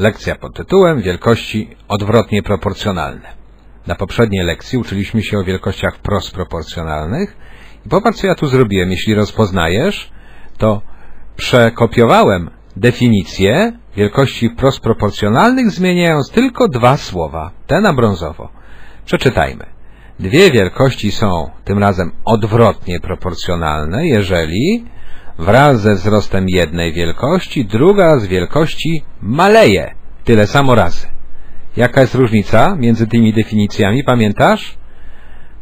Lekcja pod tytułem Wielkości odwrotnie proporcjonalne. Na poprzedniej lekcji uczyliśmy się o wielkościach wprost proporcjonalnych i popatrz co ja tu zrobiłem. Jeśli rozpoznajesz, to przekopiowałem definicję wielkości wprost proporcjonalnych zmieniając tylko dwa słowa, te na brązowo. Przeczytajmy. Dwie wielkości są tym razem odwrotnie proporcjonalne, jeżeli wraz ze wzrostem jednej wielkości druga z wielkości maleje tyle samo razy. Jaka jest różnica między tymi definicjami, pamiętasz?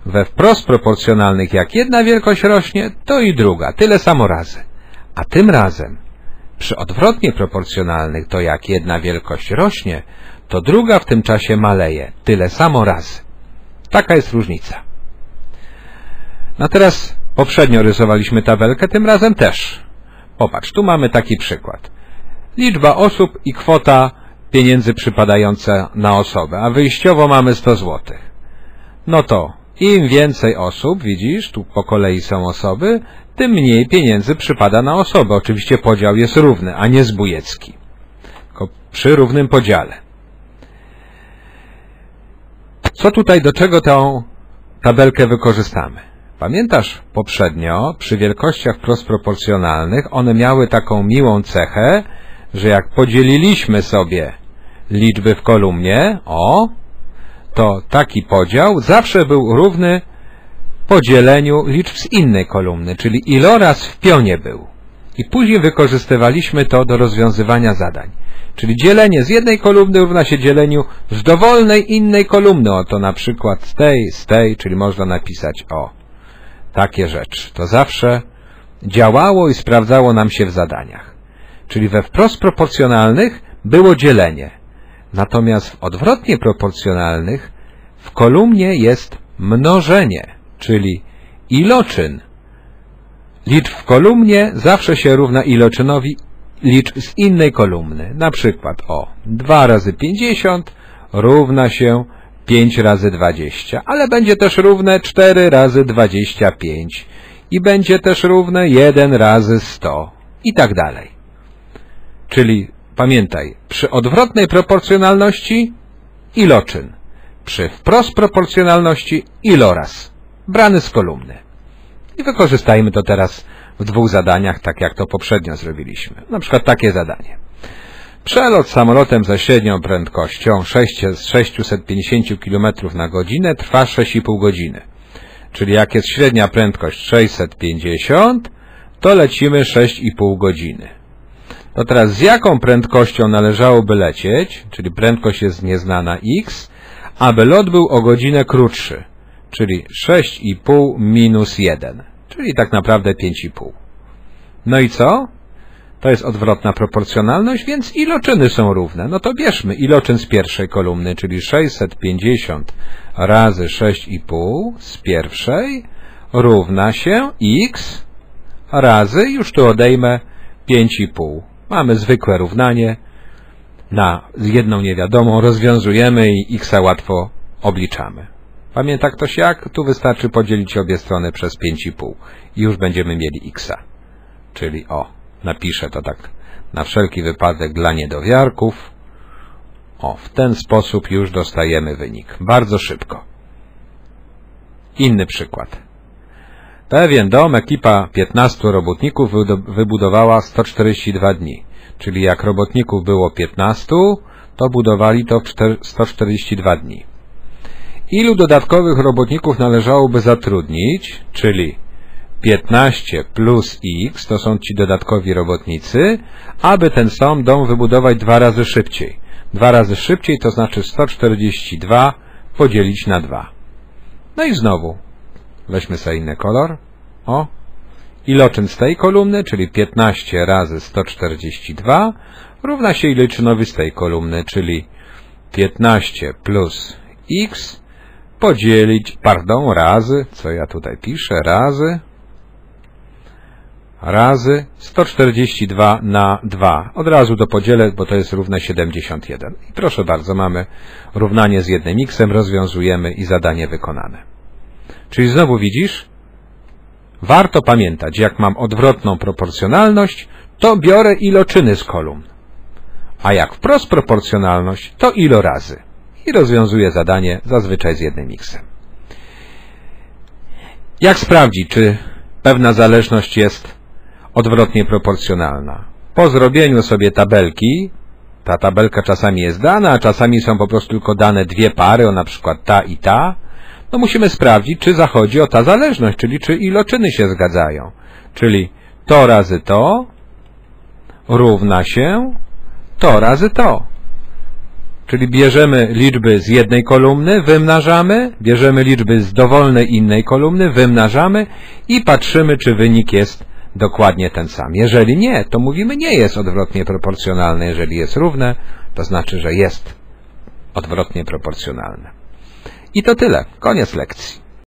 We wprost proporcjonalnych jak jedna wielkość rośnie, to i druga, tyle samo razy. A tym razem przy odwrotnie proporcjonalnych to jak jedna wielkość rośnie, to druga w tym czasie maleje, tyle samo razy. Taka jest różnica. No teraz poprzednio rysowaliśmy tabelkę, tym razem też. Popatrz, tu mamy taki przykład. Liczba osób i kwota pieniędzy przypadająca na osobę, a wyjściowo mamy 100 zł. No to im więcej osób, widzisz, tu po kolei są osoby, tym mniej pieniędzy przypada na osobę. Oczywiście podział jest równy, a nie zbójecki. Tylko przy równym podziale. Co tutaj, do czego tę tabelkę wykorzystamy? Pamiętasz poprzednio, przy wielkościach wprost proporcjonalnych, one miały taką miłą cechę, że jak podzieliliśmy sobie liczby w kolumnie, o, to taki podział zawsze był równy podzieleniu liczb z innej kolumny, czyli iloraz w pionie był. I później wykorzystywaliśmy to do rozwiązywania zadań. Czyli dzielenie z jednej kolumny równa się dzieleniu z dowolnej innej kolumny. Oto na przykład z tej, z tej, czyli można napisać o takie rzeczy. To zawsze działało i sprawdzało nam się w zadaniach. Czyli we wprost proporcjonalnych było dzielenie. Natomiast w odwrotnie proporcjonalnych w kolumnie jest mnożenie, czyli iloczyn. Liczb w kolumnie zawsze się równa iloczynowi liczb z innej kolumny. Na przykład o 2 razy 50 równa się 5 razy 20, ale będzie też równe 4 razy 25 i będzie też równe 1 razy 100 i tak dalej. Czyli pamiętaj, przy odwrotnej proporcjonalności iloczyn, przy wprost proporcjonalności iloraz, brany z kolumny. I wykorzystajmy to teraz w dwóch zadaniach, tak jak to poprzednio zrobiliśmy. Na przykład takie zadanie. Przelot samolotem ze średnią prędkością 650 km na godzinę trwa 6,5 godziny. Czyli jak jest średnia prędkość 650, to lecimy 6,5 godziny. To teraz z jaką prędkością należałoby lecieć, czyli prędkość jest nieznana x, aby lot był o godzinę krótszy, czyli 6,5 minus 1, czyli tak naprawdę 5,5. No i co? To jest odwrotna proporcjonalność, więc iloczyny są równe. No to bierzmy iloczyn z pierwszej kolumny, czyli 650 razy 6,5 z pierwszej równa się x razy, już tu odejmę 5,5. Mamy zwykłe równanie. Na jedną niewiadomą rozwiązujemy i x łatwo obliczamy. Pamięta ktoś jak? Tu wystarczy podzielić obie strony przez 5,5 i już będziemy mieli x. Czyli o, napiszę to tak na wszelki wypadek dla niedowiarków. O, w ten sposób już dostajemy wynik. Bardzo szybko. Inny przykład. Pewien dom ekipa 15 robotników wybudowała 142 dni. Czyli jak robotników było 15, to budowali to w 142 dni. Ilu dodatkowych robotników należałoby zatrudnić, czyli 15 plus x, to są ci dodatkowi robotnicy, aby ten sam dom wybudować dwa razy szybciej. Dwa razy szybciej to znaczy 142 podzielić na 2. No i znowu, weźmy sobie inny kolor. O, iloczyn z tej kolumny, czyli 15 razy 142, równa się iloczynowi z tej kolumny, czyli 15 plus x podzielić, pardon, razy, co ja tutaj piszę, razy razy 142 na 2. Od razu to podzielę, bo to jest równe 71. I proszę bardzo, mamy równanie z jednym x, rozwiązujemy i zadanie wykonane. Czyli znowu widzisz, warto pamiętać, jak mam odwrotną proporcjonalność, to biorę iloczyny z kolumn. A jak wprost proporcjonalność, to ilo razy. I rozwiązuje zadanie zazwyczaj z jednym xem. Jak sprawdzić, czy pewna zależność jest odwrotnie proporcjonalna? Po zrobieniu sobie tabelki, ta tabelka czasami jest dana, a czasami są po prostu tylko dane dwie pary, o na przykład ta i ta, no musimy sprawdzić, czy zachodzi o ta zależność, czyli czy iloczyny się zgadzają. Czyli to razy to równa się to razy to. Czyli bierzemy liczby z jednej kolumny, wymnażamy, bierzemy liczby z dowolnej innej kolumny, wymnażamy i patrzymy, czy wynik jest dokładnie ten sam. Jeżeli nie, to mówimy nie jest odwrotnie proporcjonalne. Jeżeli jest równe, to znaczy, że jest odwrotnie proporcjonalne. I to tyle. Koniec lekcji.